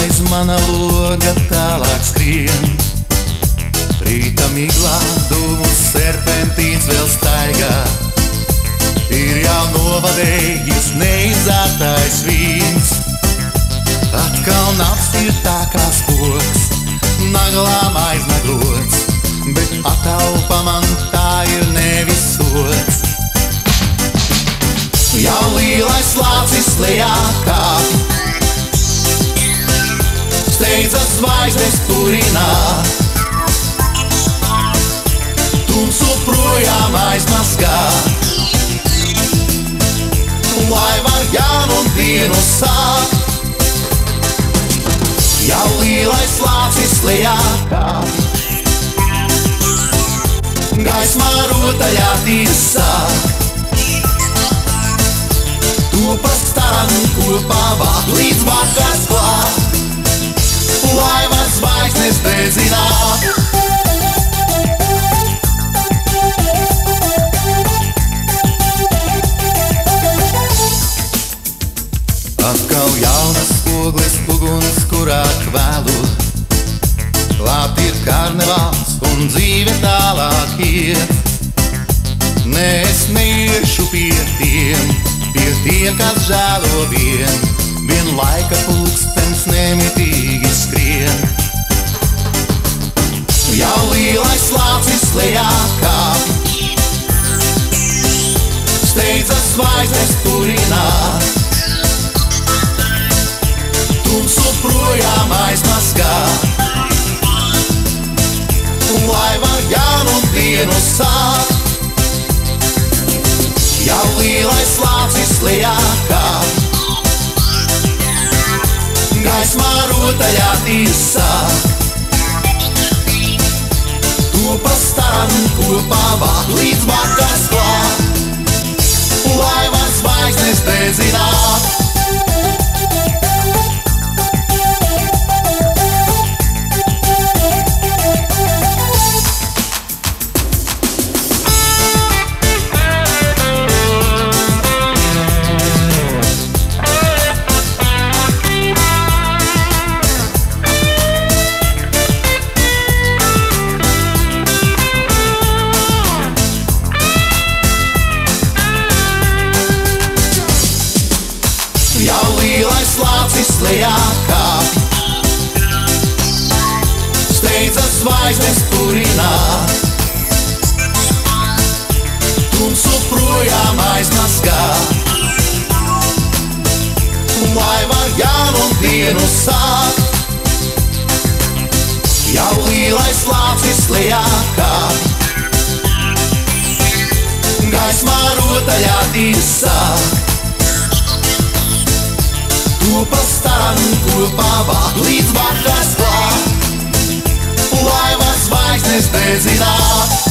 aiz mana loga tālāk skrien. Rīta miglā dūmu serpentīns vēl staigā. Ir jau novadējis neizdzētais vīns. Atkal nafs ir tā kā spoks Naglām aiznaglots Bet atalpa man tā ir nevis sots. Jau lielais lācis lejā kāp Steidzas zvaigznes turināt Tumsu projām aizmazgā. Lai var jaunu dienu sākt. Jau lielais lācis lejā Gaismā rotaļā tiesā. To pastāv kopā līdz vakars klāt Lai var zvaigznes dedzināt lācis lejā kāp Steidzas zvaigznes turināt Tumsu projām aizmazgā. Lai var jaunu dienu sākt? Jau lielais lācis lejā kāp Gaismā rotaļā tiesā To pastāv kopā vāk līdz vakars klāt Lai var zvaigznes dedzināt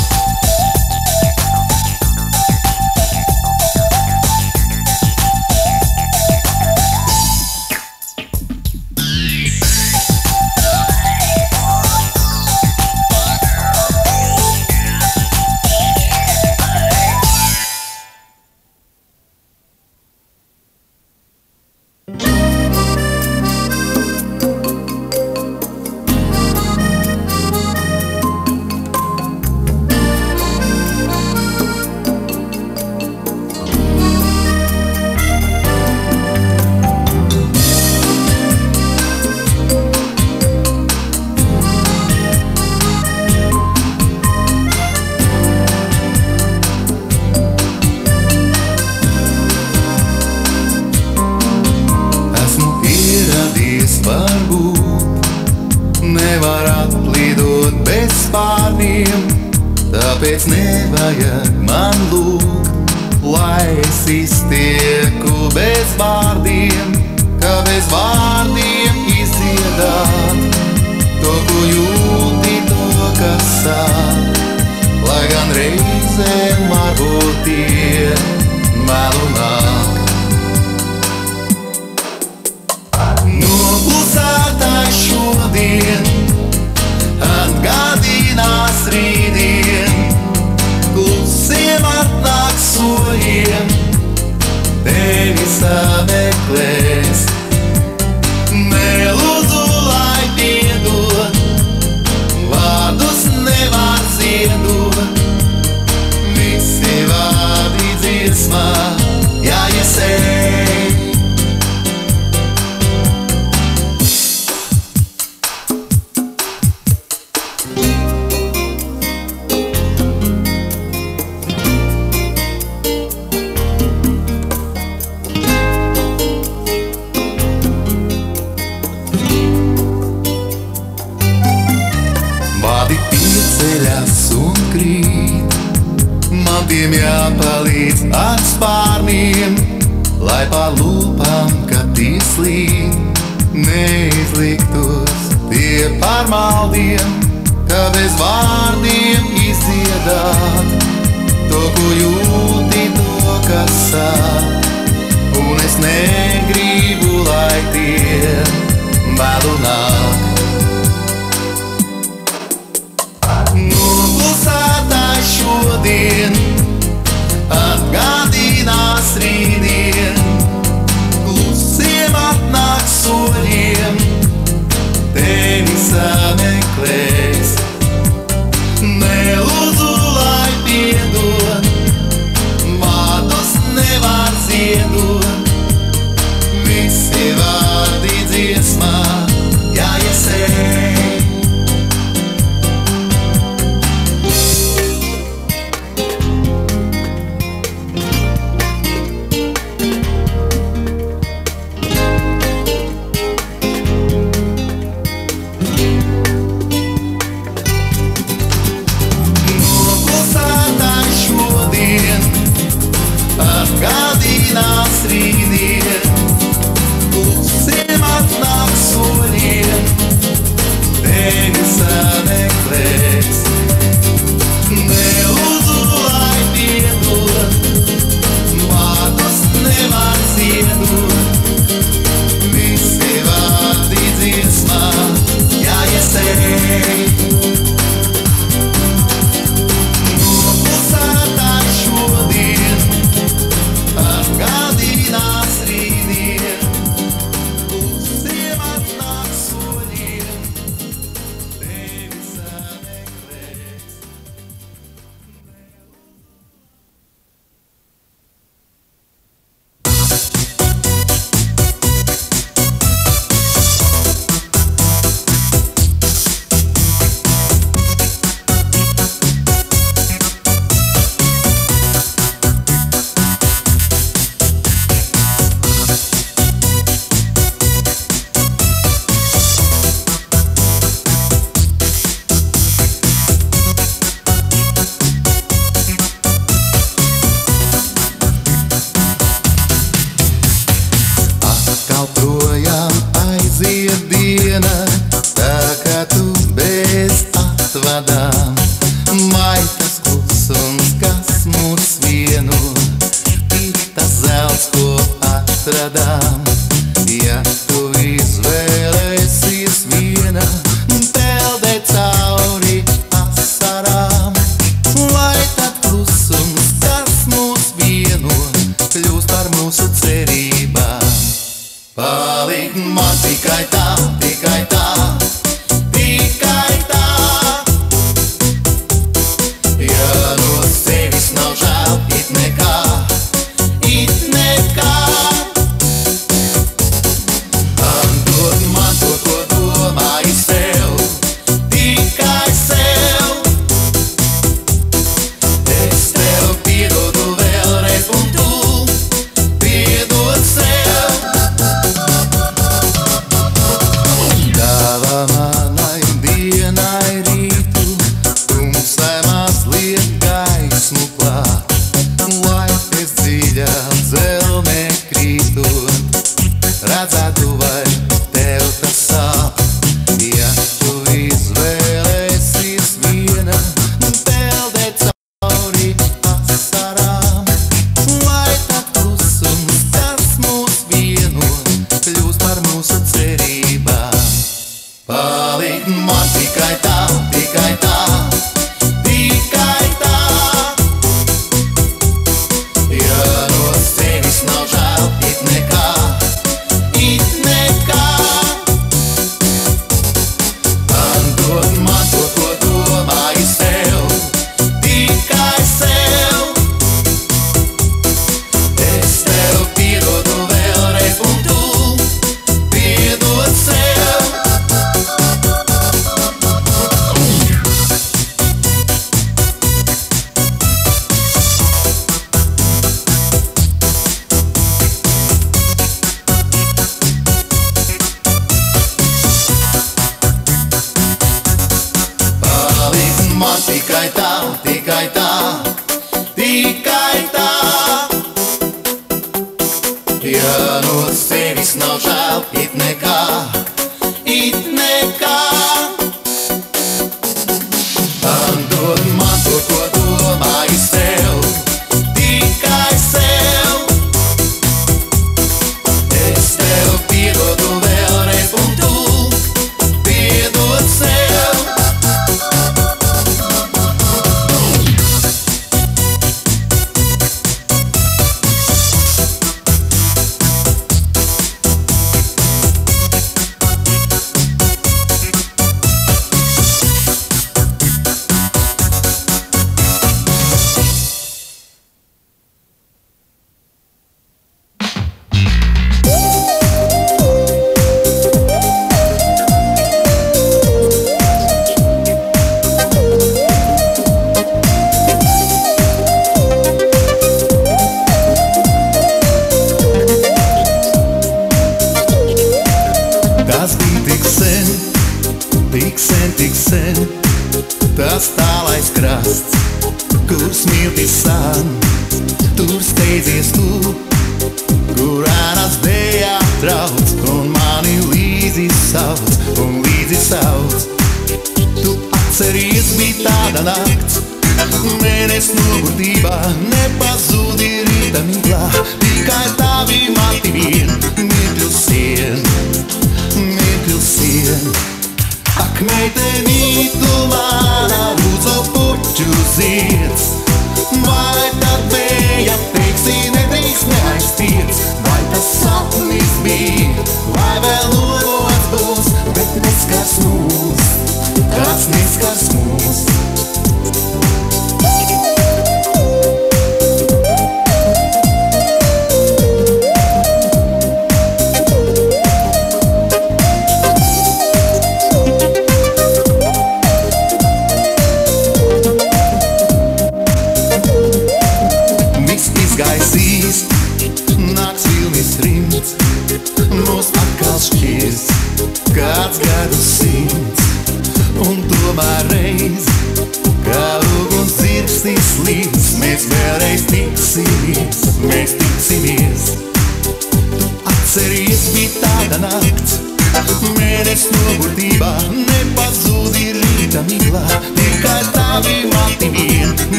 es iztieku bez vārdiem Kā bez vārdiem izdziedāt. To, ko jūti, to, kas sāp Lai gan reizēm vārdiem izdziedāt to, ko jūti, to, kas sāp. Un es negribu, lai tie vēl nāk.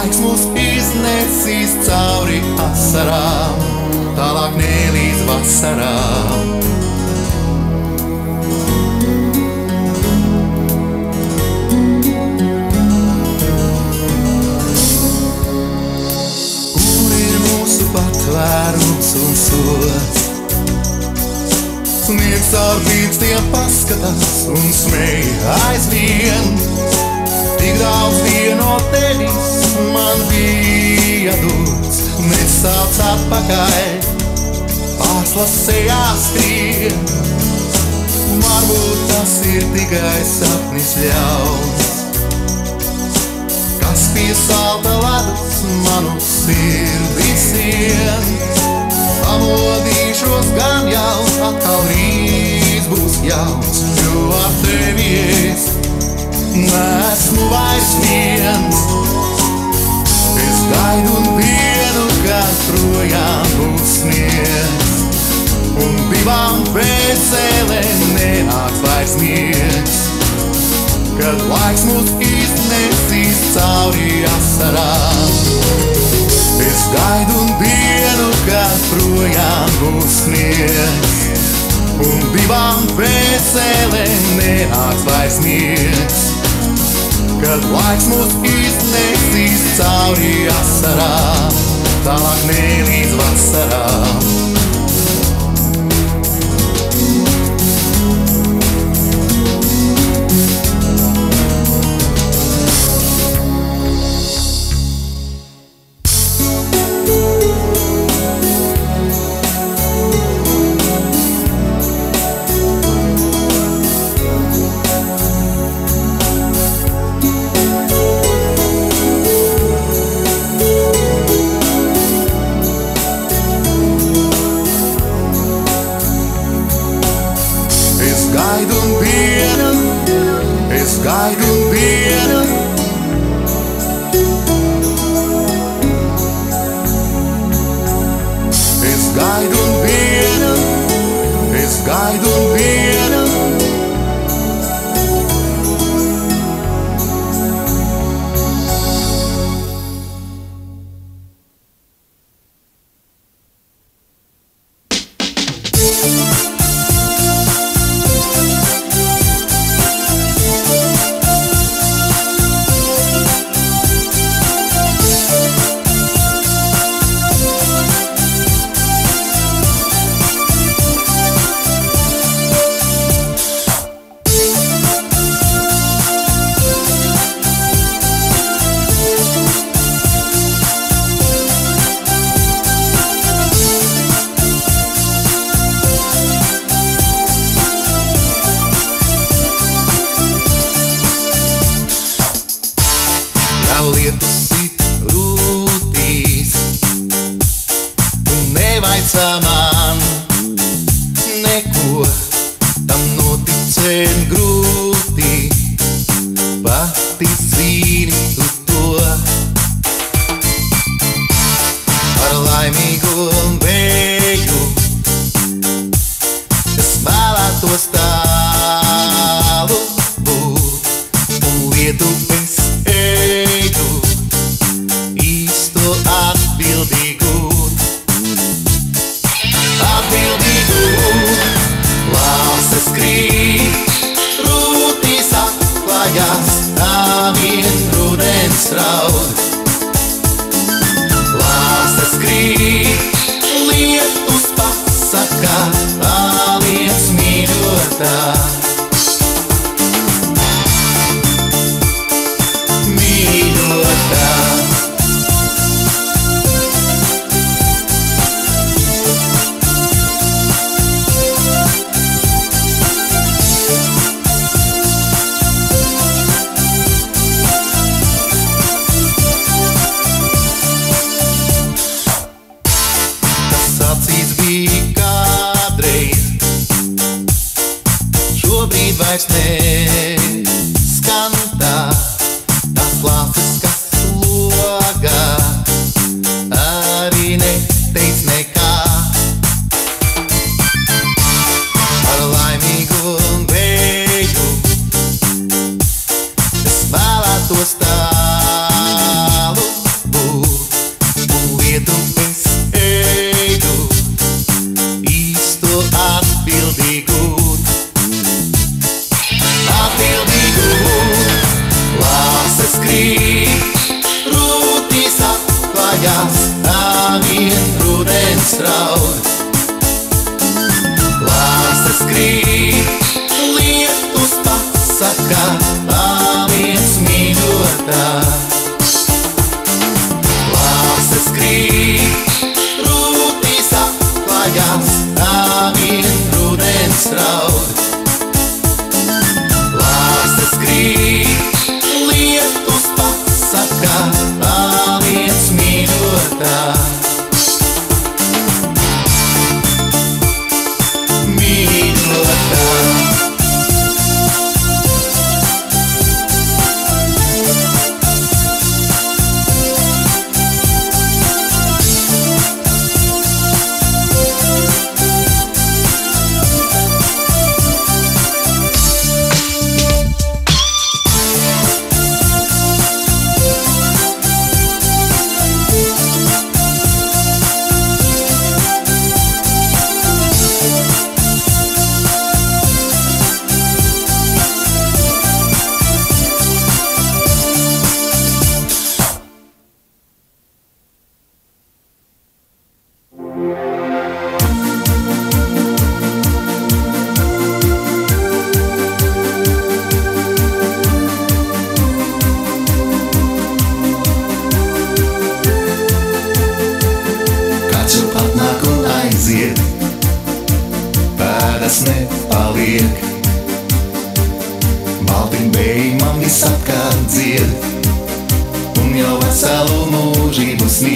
Laiks mūs iznesīs cauri asarām, tālāk nelīdz vasarām. Patvērums un sots? Sniegs caur pīkstiem paskatās un smēj aizvien. Tik daudz dienu tevis man bija dots, nesauc atpakaļ, pārslasējā skrien. Varbūt tas ir tikai sapnis ļauns, kas pie salta ledus manu sirdi sien. Pamodīšos gan jau, atkal rīts būs jauns, jo ar tevi es nesmu vairs viens. Es gaidu dienu, kad projām būs sniegs, un divām vēselēm nenāks vairs miegs. Kad laiks mūs iznesīs cauri asarām, es gaidu dienu, kad projām būs sniegs. Un divām vēselēm nenāks vairs miegs Kad laiks mūs iznesīs cauri asarām Tālāk nelīdz vasarām Там ноты цей гру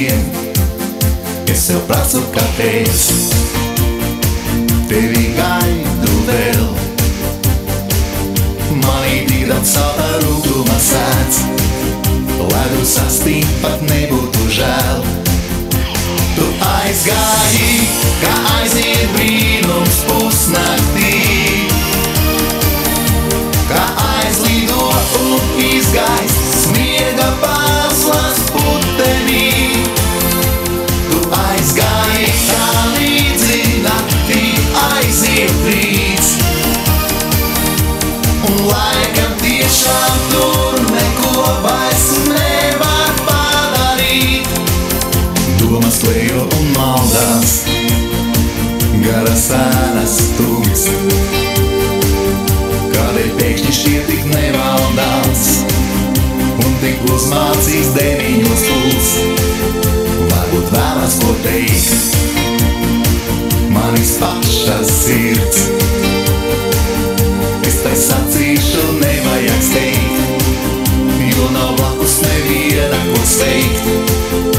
día que seu braço talvez te diga duvel Mani dzirdam savu ruku masāts, lai tu sastīm pat nebūtu žēl. Tu aizgāji, kā aiziet brīnums pusnaktī, kā aizlido un izgājas. sēnes tums. Kādēļ pēkšņi šie tik nevaldāms un tik uzmācīs deviņos puls? Varbūt vēlas ko teikt, manis pašas sirds. Es tai sacīšu, nevajag steigt, jo nav blakus neviena, ko steigt.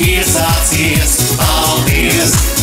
iesācies. Paldies!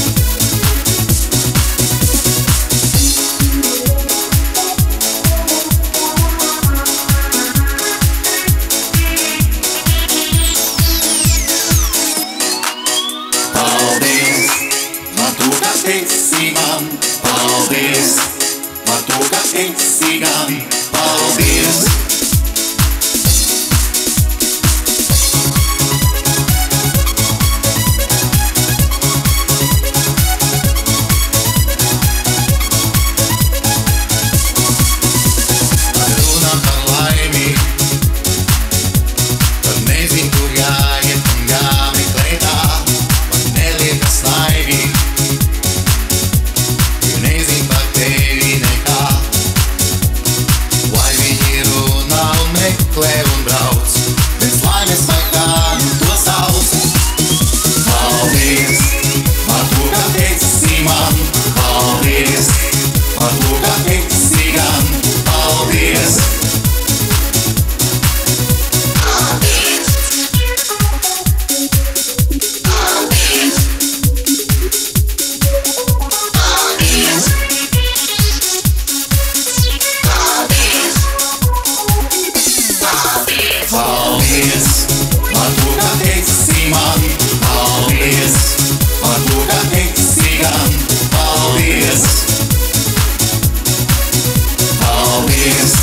Herkes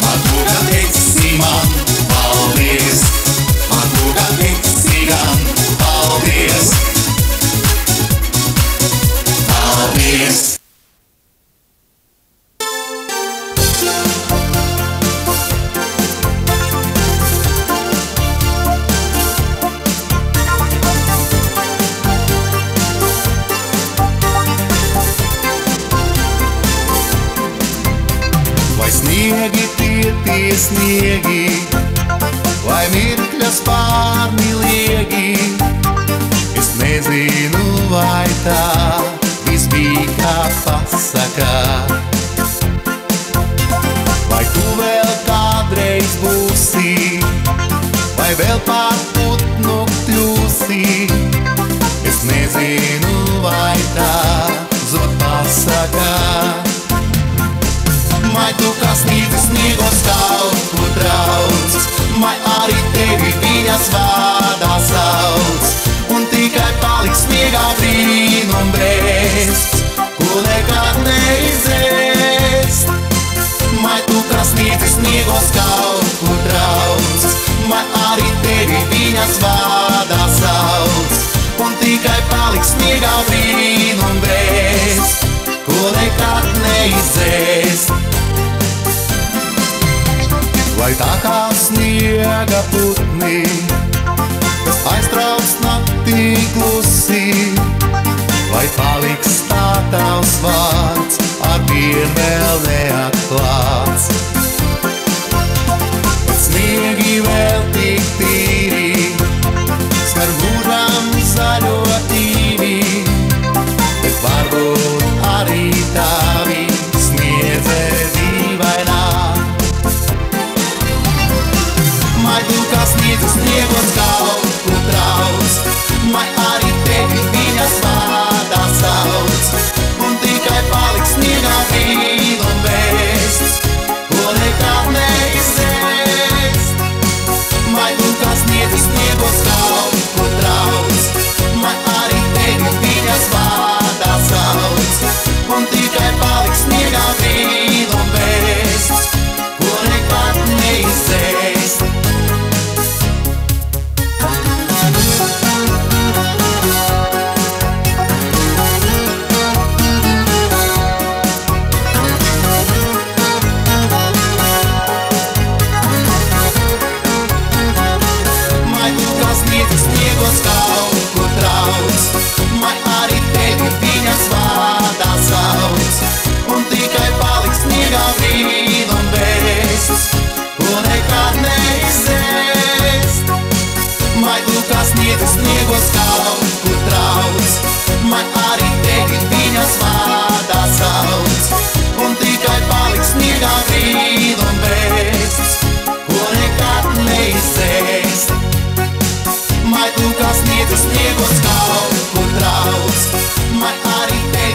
Madruga Etzima paliks tā tavs vārds, ar vien vēl neatklāts. Vai tu kā sniedzas, sniegos kaut kur trauc, man arī te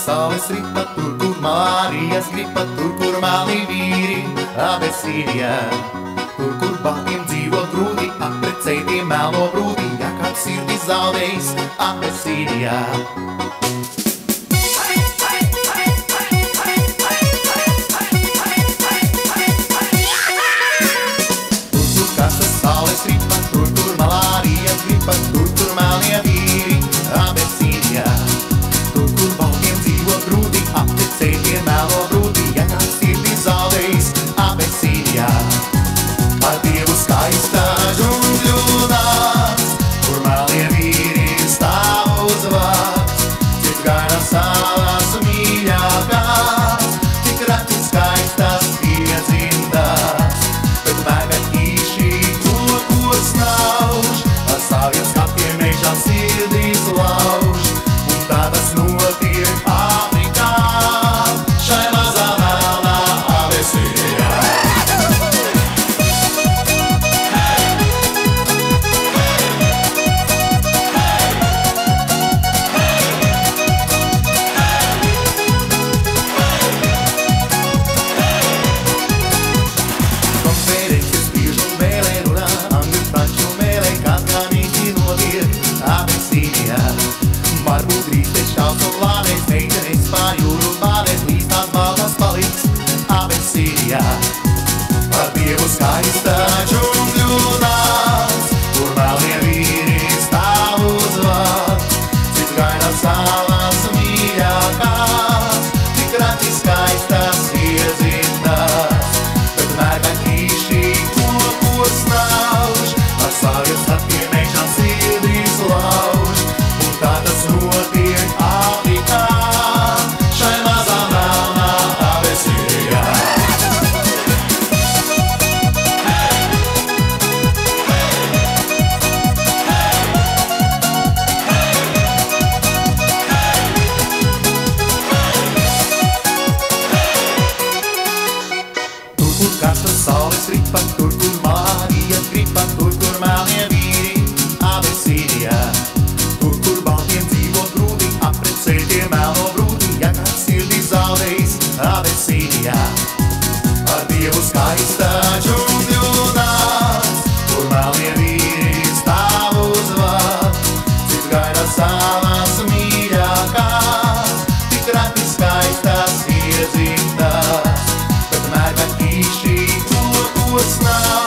pasaules ripa tur, kur Mārijas gripa, tur, kur mali vīri abesīnijā. Tur, kur bākiem dzīvo grūti, aprecētiem melo brūti, jākāp sirdi zaudējis abesīnijā. love.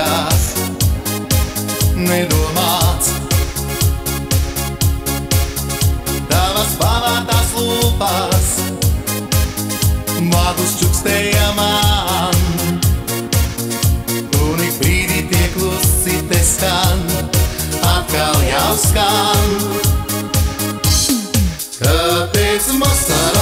nekās nedomāts. Tavas pavārtās lūpas vārdus čukstēja man, un ik brīdī tie klusi te skan, atkal jau skan. Kāpēc masarā?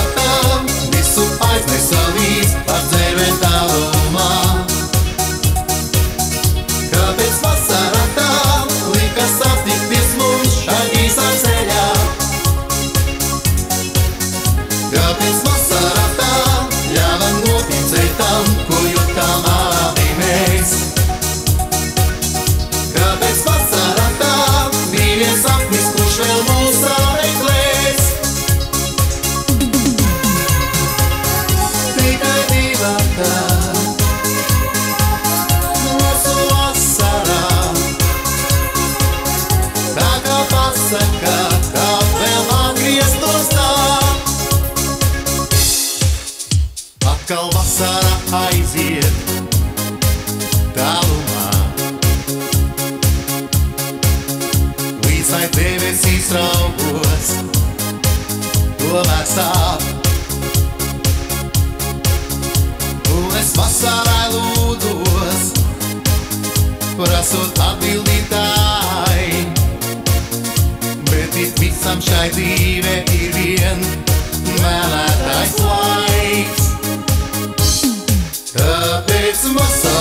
some muscle.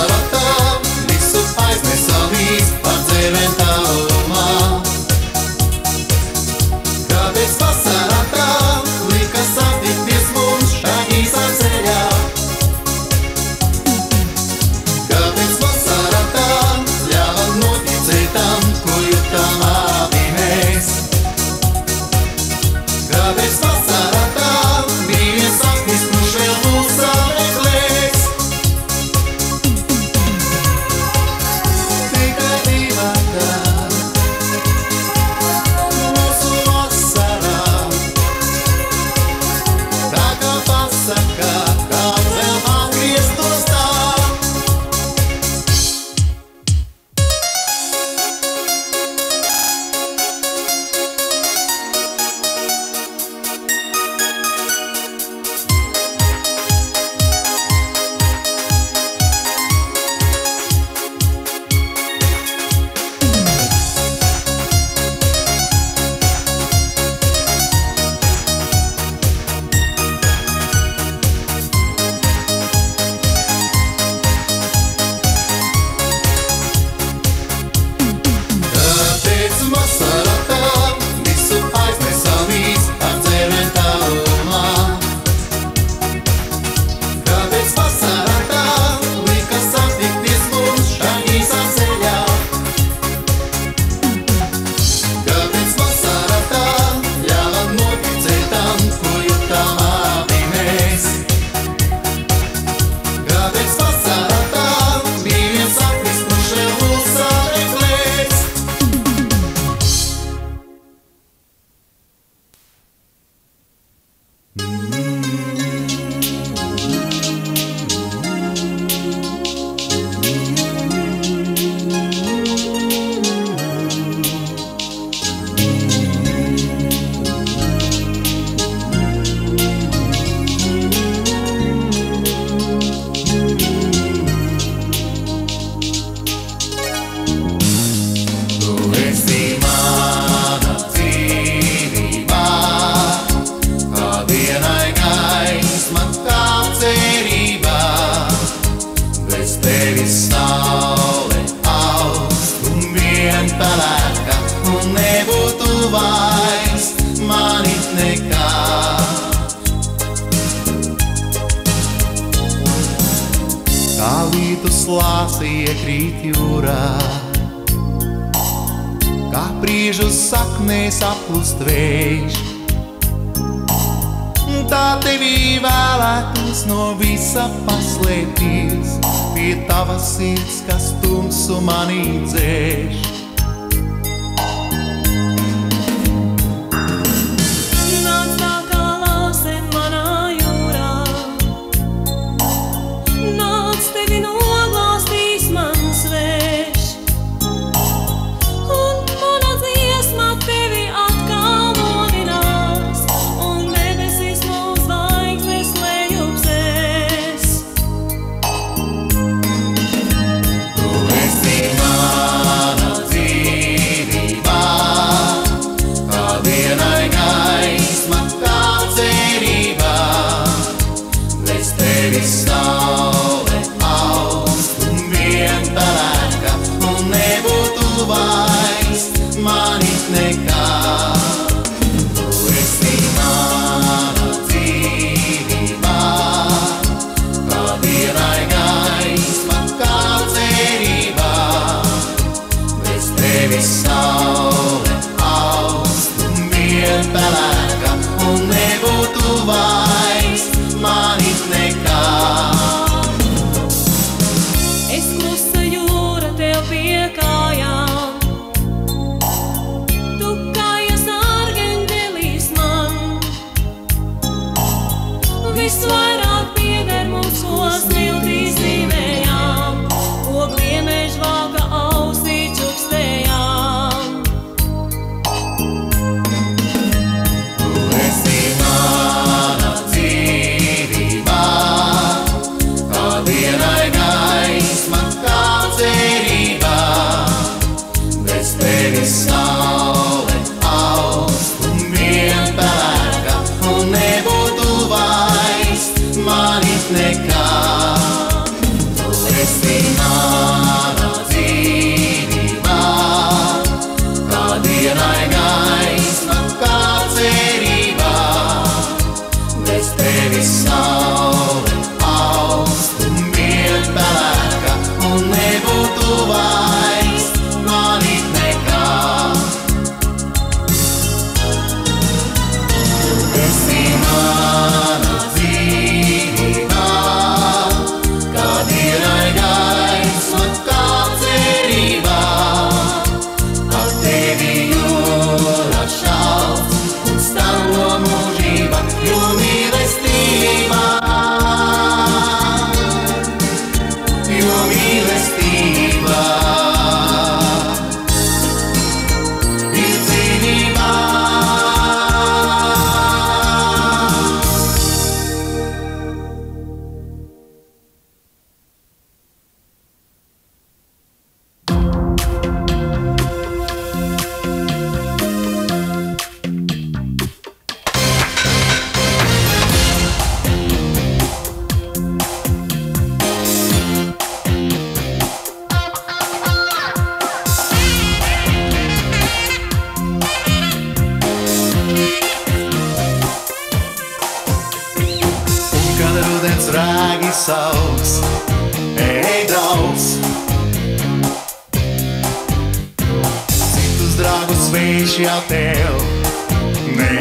savjest neka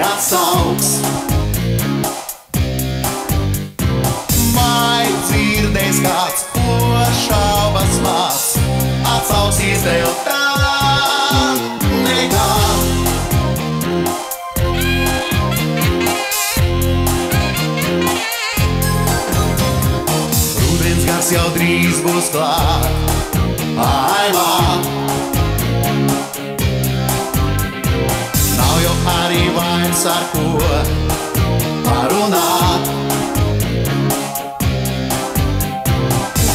atsauks. Vai dzirdēs kāds pošāvas mās, atsauksies tev tā nekā. Rudens gars jau drīz būs klāt, ai, ar ko parunāt.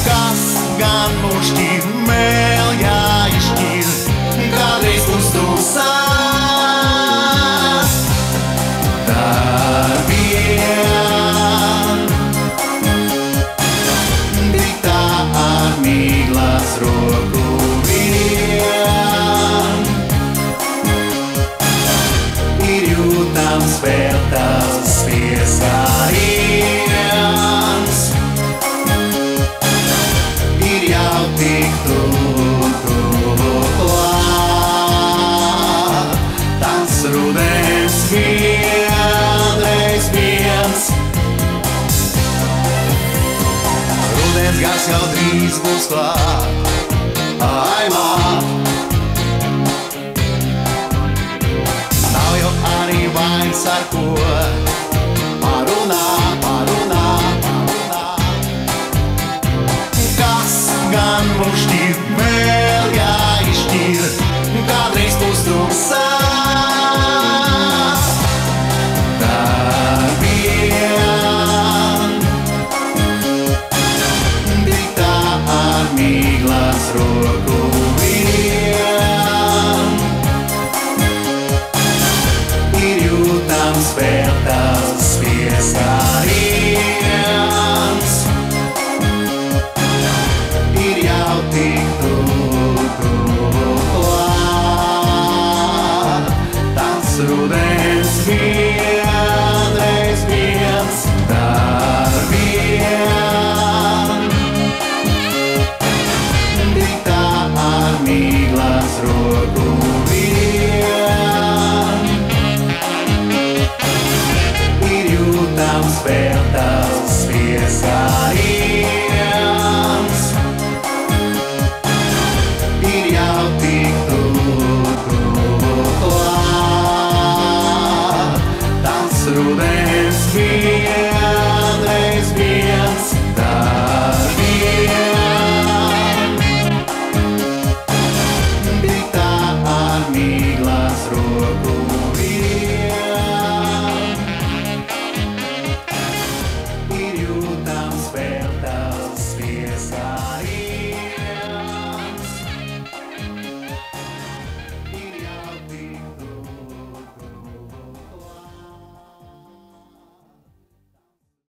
Kas gan mušķīvi?